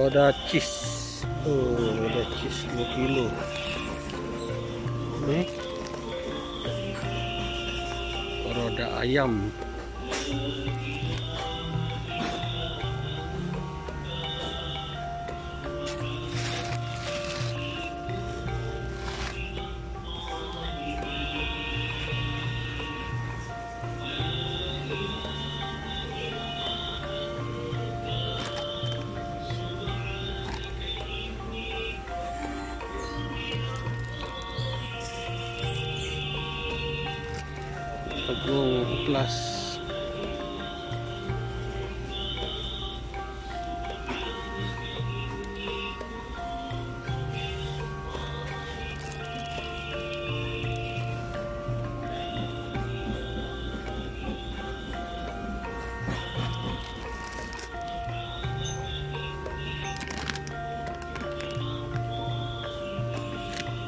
roda cheese. Oh roda cheese 2 kilo. Ni. Roda ayam Agung Plus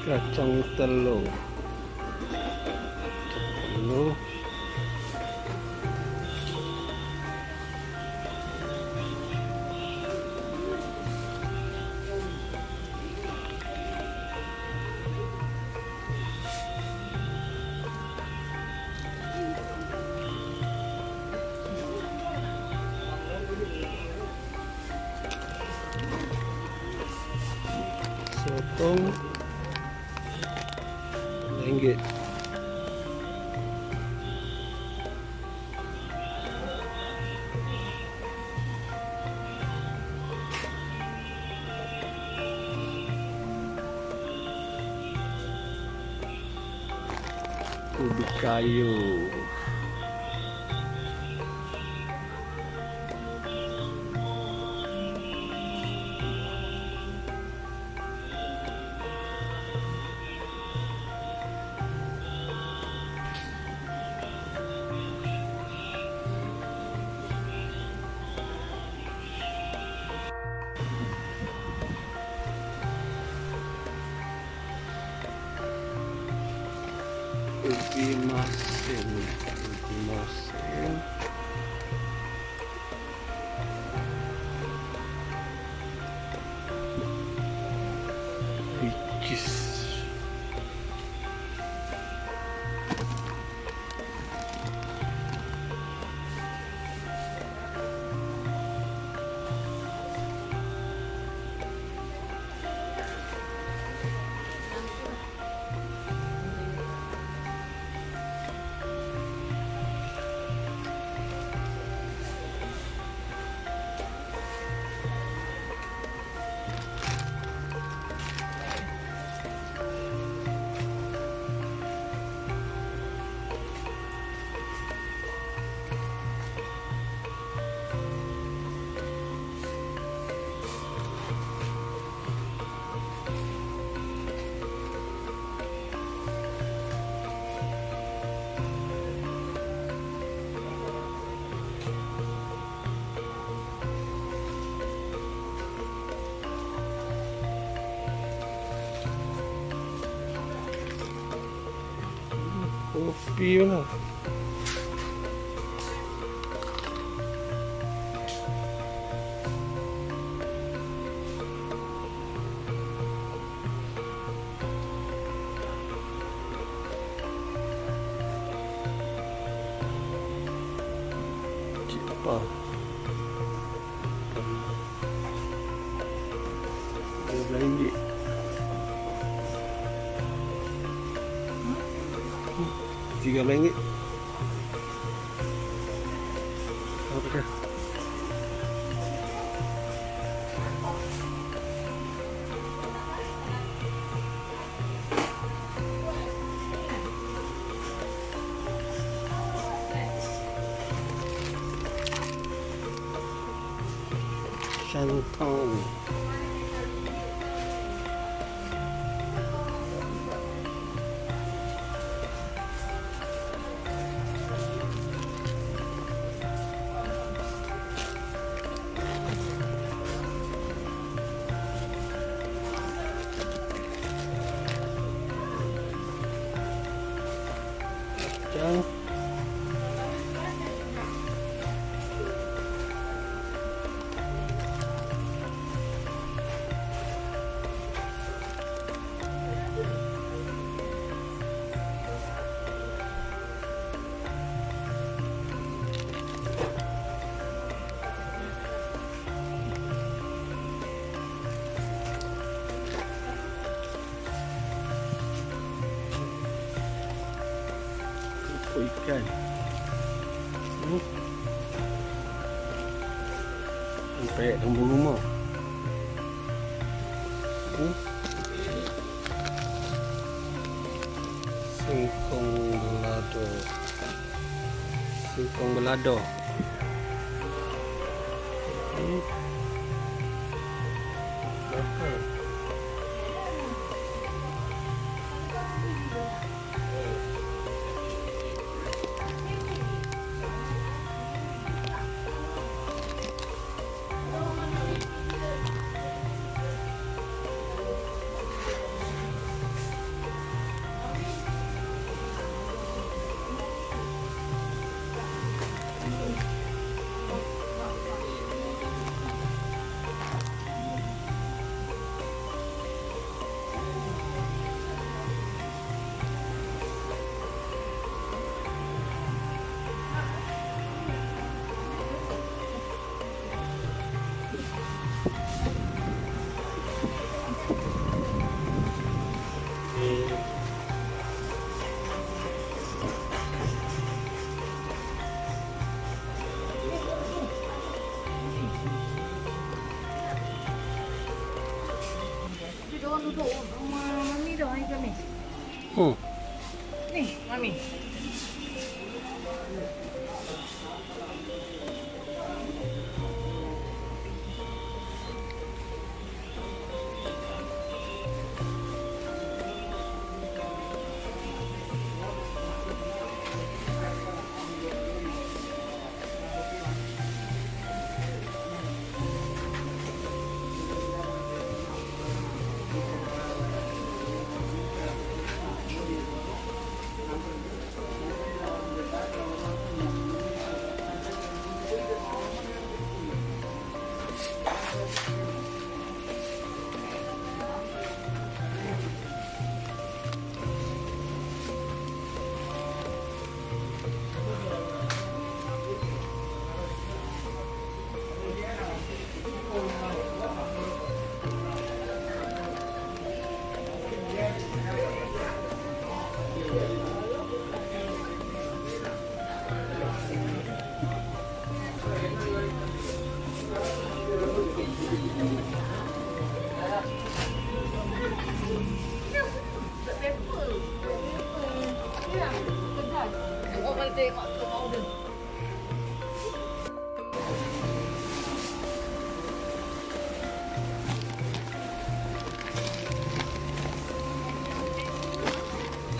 kacang telur. Telur sotong ringgit ubi kayu ubi o que Tipo, दिया लेंगे और क्या Shantung. Sampai kampung rumah. Singkong belado. Singkong belado. Duduk rumah mami dah ni kami. Hmm. Ni, mami.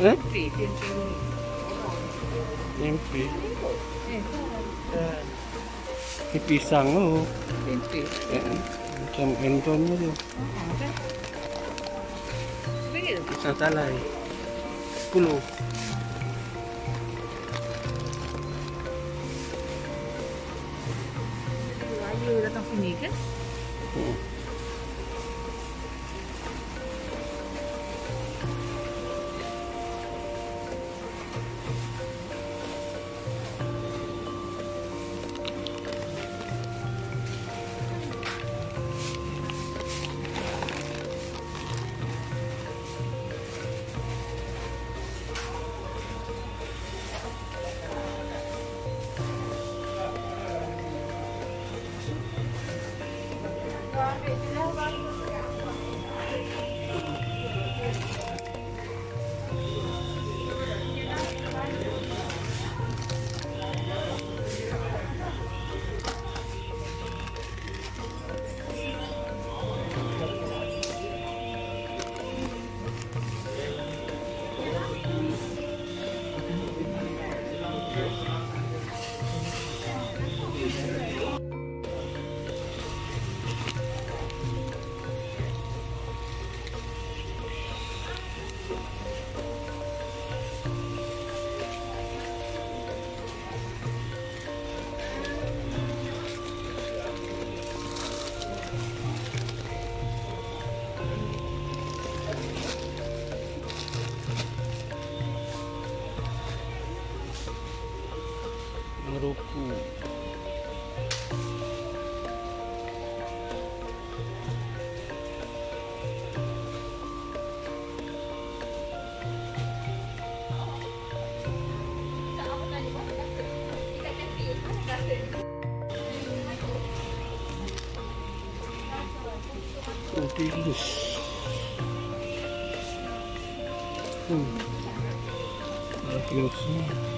Eh? Tempe. Tempe. Eh, Eh. Ni pisang tu. tempe. Eh. Macam endon tu. Pisang talai. 10. Raya datang sini kan? Hmm. ビールです。うん。あ、広いですね。